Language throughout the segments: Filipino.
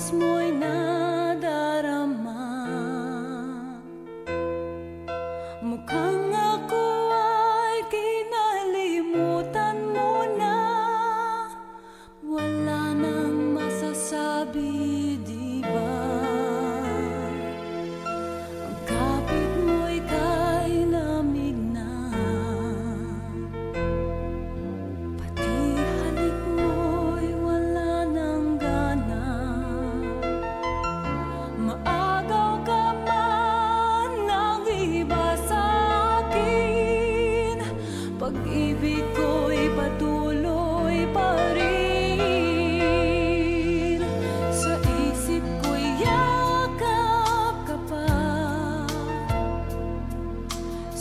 Diyos mo'y Mukhang ako ay kinalimutan mo na. Wala nang masasabi.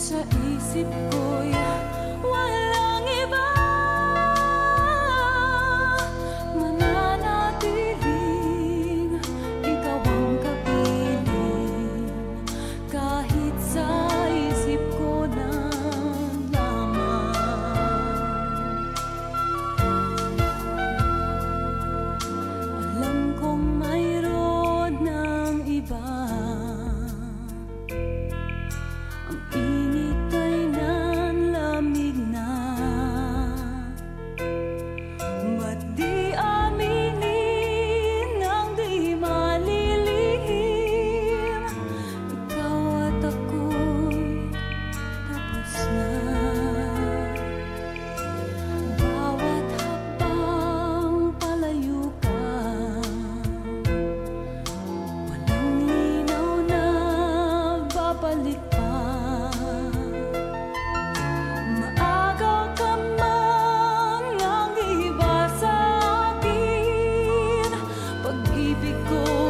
sa isip ko'y cool.